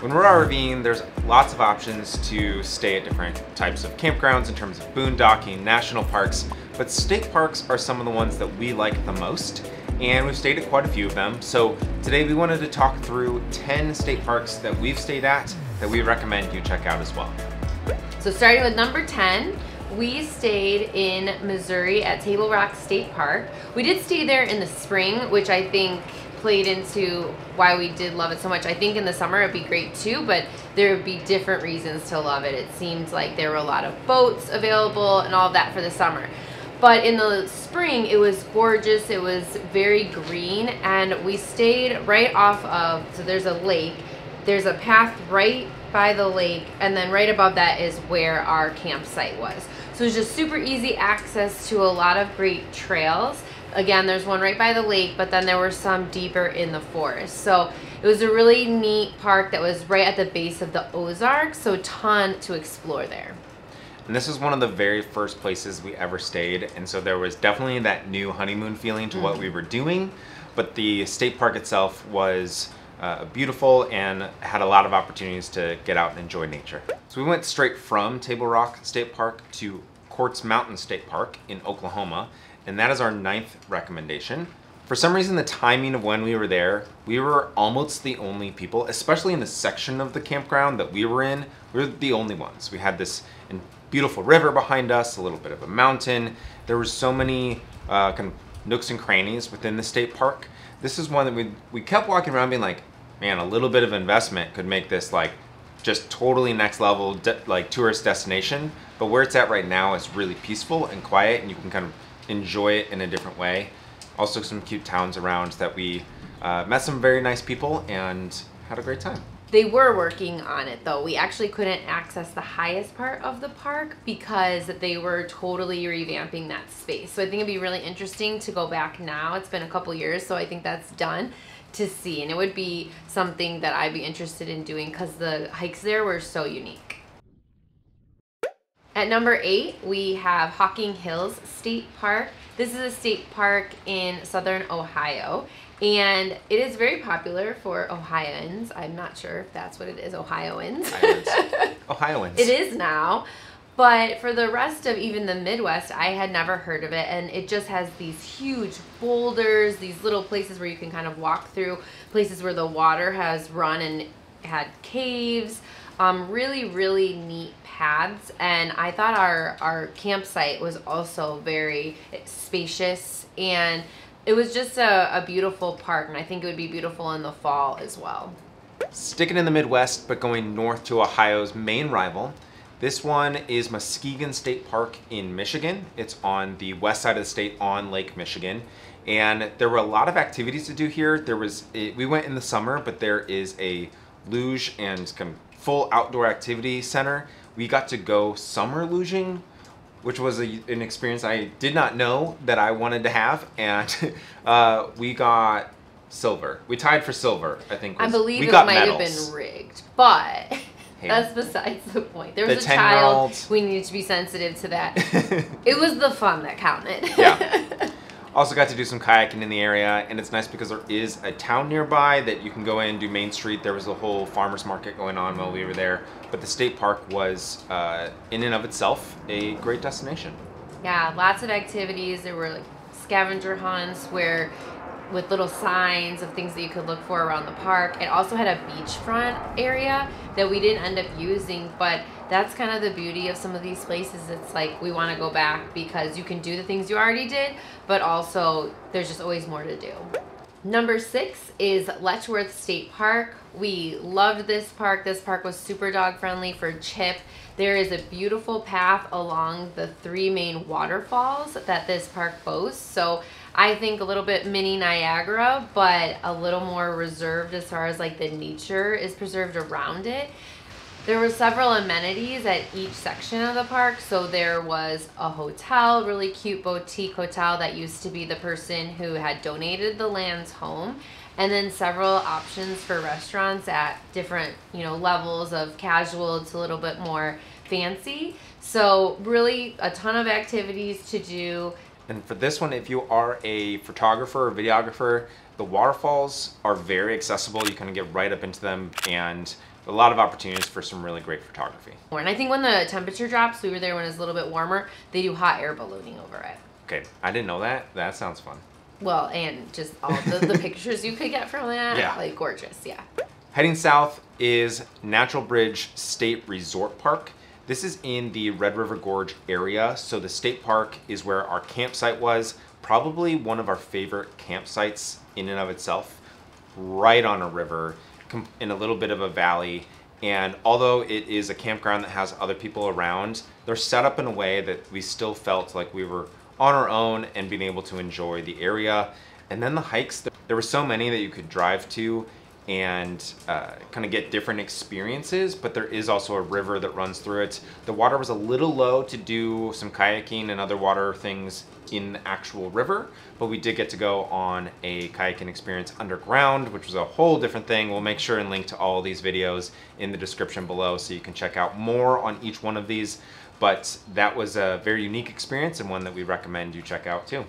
When we're RVing, there's lots of options to stay at different types of campgrounds in terms of boondocking, national parks, but state parks are some of the ones that we like the most, and we've stayed at quite a few of them. So today we wanted to talk through 10 state parks that we've stayed at that we recommend you check out as well. So starting with number 10, we stayed in Missouri at Table Rock State Park. We did stay there in the spring, which I think played into why we did love it so much. I think in the summer it'd be great too, but there would be different reasons to love it. It seemed like there were a lot of boats available and all that for the summer. But in the spring, it was gorgeous. It was very green, and we stayed right off of, so there's a lake. There's a path right by the lake, and then right above that is where our campsite was. So it's just super easy access to a lot of great trails. Again, there's one right by the lake, but then there were some deeper in the forest. So it was a really neat park that was right at the base of the Ozarks, so a ton to explore there. And this was one of the very first places we ever stayed, and so there was definitely that new honeymoon feeling to mm-hmm. what we were doing, but the state park itself was uh, beautiful and had a lot of opportunities to get out and enjoy nature. So we went straight from Table Rock State Park to Quartz Mountain State Park in Oklahoma, and that is our ninth recommendation. For some reason, the timing of when we were there, we were almost the only people, especially in the section of the campground that we were in, we were the only ones. We had this beautiful river behind us, a little bit of a mountain. There were so many uh, kind of nooks and crannies within the state park. This is one that we, we kept walking around being like, man, a little bit of investment could make this like just totally next level like tourist destination. But where it's at right now is really peaceful and quiet and you can kind of enjoy it in a different way. Also some cute towns around that we uh, met some very nice people and had a great time. They were working on it though. We actually couldn't access the highest part of the park because they were totally revamping that space. So I think it'd be really interesting to go back now. It's been a couple years, so I think that's done to see. And it would be something that I'd be interested in doing because the hikes there were so unique. At number eight, we have Hocking Hills State Park. This is a state park in southern Ohio and it is very popular for Ohioans. I'm not sure if that's what it is, Ohioans. Ohioans. Ohioans. It is now. But for the rest of even the Midwest, I had never heard of it. And it just has these huge boulders, these little places where you can kind of walk through, places where the water has run and had caves. Um, really, really neat paths. And I thought our, our campsite was also very spacious and it was just a, a beautiful park, and I think it would be beautiful in the fall as well. Sticking in the Midwest, but going north to Ohio's main rival, this one is Muskegon State Park in Michigan. It's on the west side of the state on Lake Michigan. And there were a lot of activities to do here. There was, we went in the summer, but there is a luge and kind of full outdoor activity center. We got to go summer luging which was a, an experience I did not know that I wanted to have, and uh, we got silver. We tied for silver, I think. Was, I believe it might medals. have been rigged, but hey. that's besides the point. There was the a child. We needed to be sensitive to that. it was the fun that counted. yeah. Also got to do some kayaking in the area, and it's nice because there is a town nearby that you can go in, do Main Street. There was a whole farmer's market going on while we were there. But the state park was, uh, in and of itself, a great destination. Yeah, lots of activities. There were like scavenger hunts where with little signs of things that you could look for around the park. It also had a beachfront area that we didn't end up using, but that's kind of the beauty of some of these places. It's like we want to go back because you can do the things you already did, but also there's just always more to do. Number six is Letchworth State Park. We loved this park. This park was super dog friendly for Chip. There is a beautiful path along the three main waterfalls that this park boasts. So I think a little bit mini Niagara, but a little more reserved as far as like the nature is preserved around it. There were several amenities at each section of the park. So there was a hotel, really cute boutique hotel that used to be the person who had donated the land's home. And then several options for restaurants at different, you know, levels of casual to a little bit more fancy. So really a ton of activities to do. And for this one, if you are a photographer or videographer, the waterfalls are very accessible. You kind of get right up into them and a lot of opportunities for some really great photography. And I think when the temperature drops, we were there when it's a little bit warmer, they do hot air ballooning over it. Okay, I didn't know that. That sounds fun. Well, and just all the, the pictures you could get from that, Yeah. like gorgeous, yeah. Heading south is Natural Bridge State Resort Park. This is in the Red River Gorge area. So the state park is where our campsite was. Probably one of our favorite campsites in and of itself. Right on a river, in a little bit of a valley. And although it is a campground that has other people around, they're set up in a way that we still felt like we were on our own and being able to enjoy the area. And then the hikes, there were so many that you could drive to and uh, kind of get different experiences, but there is also a river that runs through it. The water was a little low to do some kayaking and other water things in the actual river, but we did get to go on a kayaking experience underground, which was a whole different thing. We'll make sure and link to all these videos in the description below so you can check out more on each one of these. But that was a very unique experience and one that we recommend you check out too.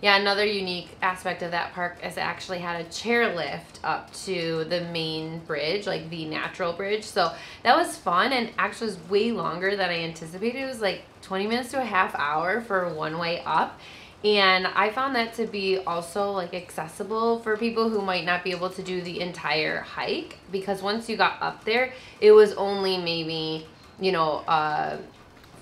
Yeah, another unique aspect of that park is it actually had a chairlift up to the main bridge, like the natural bridge. So that was fun and actually was way longer than I anticipated. It was like 20 minutes to a half hour for one way up. And I found that to be also like accessible for people who might not be able to do the entire hike because once you got up there, it was only maybe, you know, uh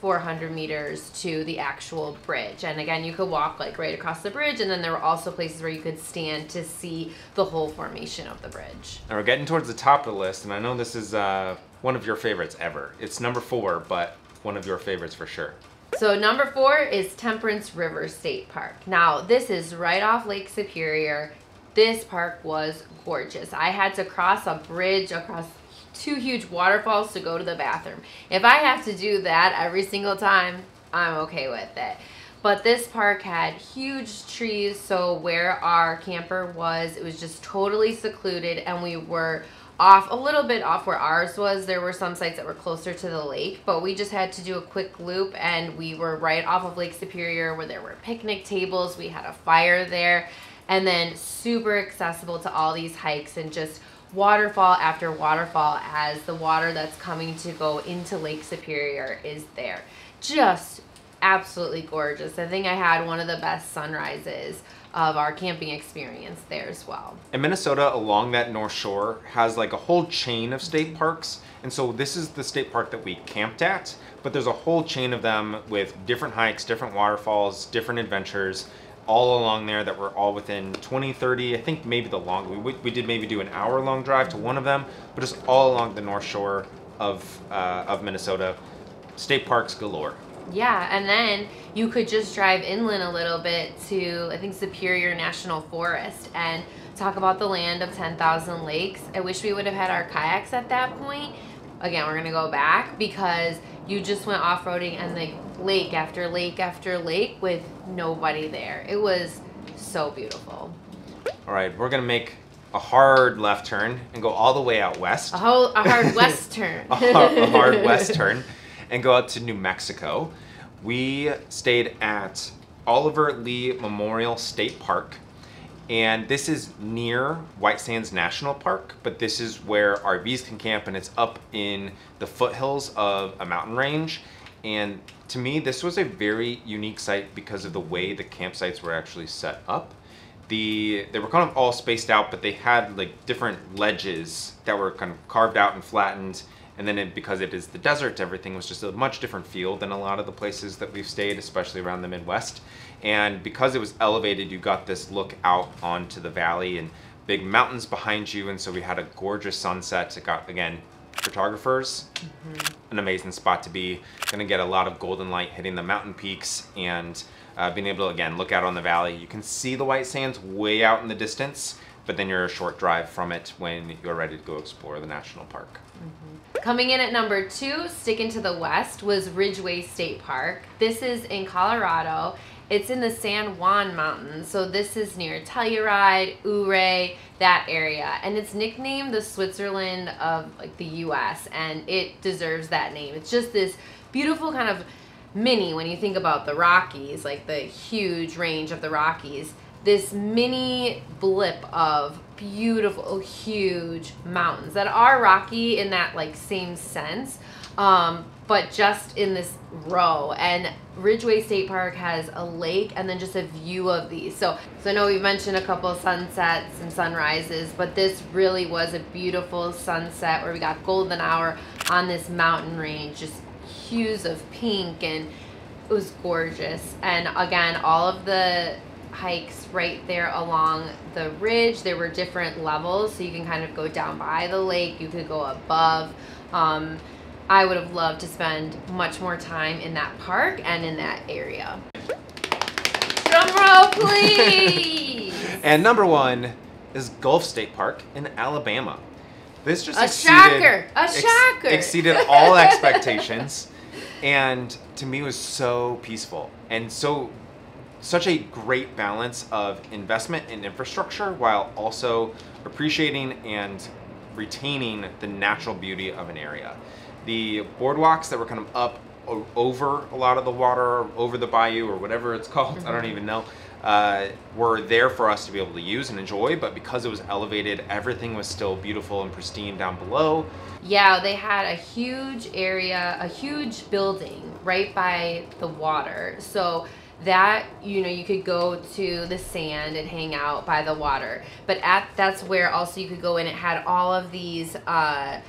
400 meters to the actual bridge. And again, you could walk like right across the bridge, and then there were also places where you could stand to see the whole formation of the bridge. And we're getting towards the top of the list, and I know this is uh, one of your favorites ever. It's number four, but one of your favorites for sure. So, number four is Temperance River State Park. Now, this is right off Lake Superior. This park was gorgeous. I had to cross a bridge across two huge waterfalls to go to the bathroom. If I have to do that every single time, I'm okay with it. But this park had huge trees, so where our camper was, it was just totally secluded, and we were off a little bit off where ours was. There were some sites that were closer to the lake, but we just had to do a quick loop, and we were right off of Lake Superior where there were picnic tables. We had a fire there, and then super accessible to all these hikes and just waterfall after waterfall as the water that's coming to go into Lake Superior is there. Just absolutely gorgeous. I think I had one of the best sunrises of our camping experience there as well. And Minnesota, along that North Shore, has like a whole chain of state parks. And so this is the state park that we camped at, but there's a whole chain of them with different hikes, different waterfalls, different adventures all along there that were all within 20, 30, I think maybe the long, we, we did maybe do an hour long drive to one of them, but just all along the North Shore of, uh, of Minnesota. State parks galore. Yeah, and then you could just drive inland a little bit to, I think, Superior National Forest and talk about the land of 10,000 lakes. I wish we would have had our kayaks at that point. Again, we're going to go back because you just went off roading and like lake after lake after lake with nobody there. It was so beautiful. All right, we're gonna make a hard left turn and go all the way out west. A, whole, a hard west turn. a, hard, a hard west turn and go out to New Mexico. We stayed at Oliver Lee Memorial State Park. And this is near White Sands National Park, but this is where RVs can camp and it's up in the foothills of a mountain range. And to me, this was a very unique site because of the way the campsites were actually set up. The they were kind of all spaced out, but they had like different ledges that were kind of carved out and flattened. And then it, because it is the desert, everything was just a much different feel than a lot of the places that we've stayed, especially around the Midwest. And because it was elevated, you got this look out onto the valley and big mountains behind you. And so we had a gorgeous sunset. It got, again, photographers, an amazing spot to be. Gonna get a lot of golden light hitting the mountain peaks and uh, being able to, again, look out on the valley. You can see the White Sands way out in the distance, but then you're a short drive from it when you're ready to go explore the national park. Coming in at number two, sticking to the west, was Ridgway State Park. This is in Colorado. It's in the San Juan Mountains, so this is near Telluride, Ouray, that area, and it's nicknamed the Switzerland of like the U.S. and it deserves that name. It's just this beautiful kind of mini when you think about the Rockies, like the huge range of the Rockies. this mini blip of beautiful, huge mountains that are rocky in that like same sense, um, but just in this row. And Ridgway State Park has a lake and then just a view of these. So, so I know we mentioned a couple sunsets and sunrises, but this really was a beautiful sunset where we got golden hour on this mountain range, just hues of pink and it was gorgeous. And again, all of the hikes right there along the ridge. There were different levels, so you can kind of go down by the lake, you could go above. Um, I would have loved to spend much more time in that park and in that area. Drum roll, please! and number one is Gulf State Park in Alabama. This just a exceeded, shocker! A ex- shocker! exceeded all expectations, and to me was so peaceful and so such a great balance of investment in infrastructure while also appreciating and retaining the natural beauty of an area. The boardwalks that were kind of up over a lot of the water, over the bayou or whatever it's called, I don't even know, uh, were there for us to be able to use and enjoy, but because it was elevated, everything was still beautiful and pristine down below. Yeah, they had a huge area, a huge building right by the water. So that you know you could go to the sand and hang out by the water but at that's where also you could go in it had all of these uh,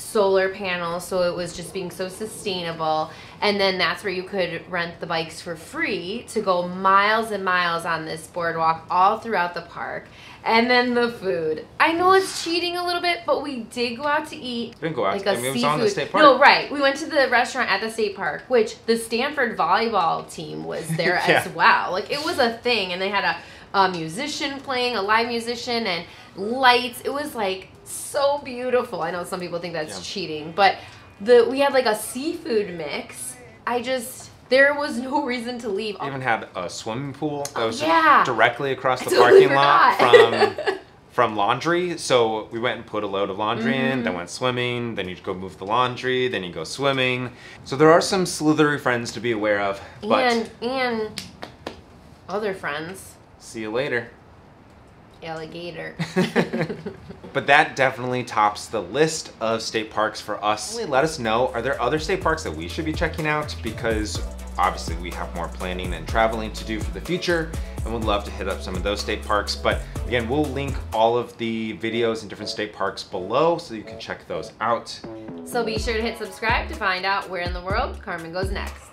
solar panels so it was just being so sustainable and then that's where you could rent the bikes for free to go miles and miles on this boardwalk all throughout the park and then the food i know it's cheating a little bit but we did go out to eat We didn't go out. like I a mean, it was seafood. on the state park. No, right. We went to the restaurant at the state park, which the Stanford volleyball team was there Yeah. as well. Like it was a thing, and they had a, a musician playing, a live musician, and lights. It was like so beautiful. I know some people think that's Yeah. cheating, but the we had like a seafood mix. I just there was no reason to leave. We even had a swimming pool that Oh, yeah. directly across the totally parking lot from from laundry. So we went and put a load of laundry in, Mm-hmm. then went swimming, then you go move the laundry, then you go swimming. So there are some slithery friends to be aware of, but and and other friends, see you later. alligator. But that definitely tops the list of state parks for us. Let us know, are there other state parks that we should be checking out? Because obviously we have more planning and traveling to do for the future and would love to hit up some of those state parks. But again, we'll link all of the videos in different state parks below so you can check those out. So be sure to hit subscribe to find out where in the world Carmen goes next.